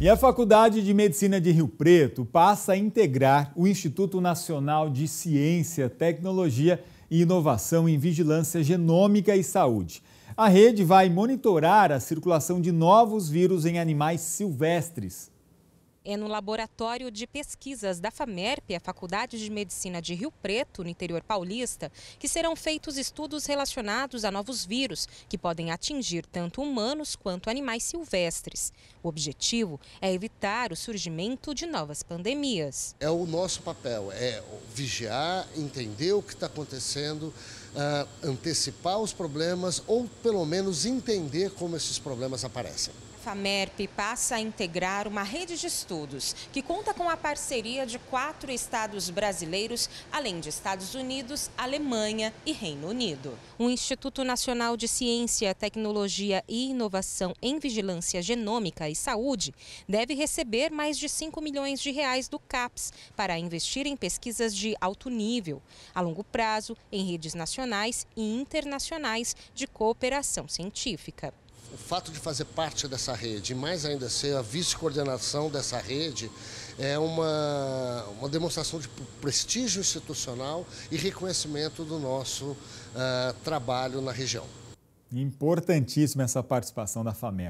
E a Faculdade de Medicina de Rio Preto passa a integrar o Instituto Nacional de Ciência, Tecnologia e Inovação em Vigilância Genômica e Saúde. A rede vai monitorar a circulação de novos vírus em animais silvestres é no Laboratório de Pesquisas da FAMERP, a Faculdade de Medicina de Rio Preto, no interior paulista, que serão feitos estudos relacionados a novos vírus que podem atingir tanto humanos quanto animais silvestres. O objetivo é evitar o surgimento de novas pandemias. É o nosso papel, é vigiar, entender o que está acontecendo, uh, antecipar os problemas ou pelo menos entender como esses problemas aparecem. FAMERP passa a integrar uma rede de estudos que conta com a parceria de quatro estados brasileiros, além de Estados Unidos, Alemanha e Reino Unido. O Instituto Nacional de Ciência, Tecnologia e Inovação em Vigilância Genômica e Saúde deve receber mais de 5 milhões de reais do CAPS para investir em pesquisas de alto nível, a longo prazo, em redes nacionais e internacionais de cooperação científica o fato de fazer parte dessa rede, e mais ainda ser a vice-coordenação dessa rede, é uma, uma demonstração de prestígio institucional e reconhecimento do nosso uh, trabalho na região. Importantíssima essa participação da FAMER.